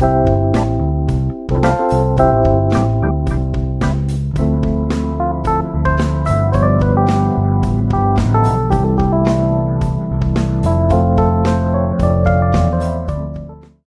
you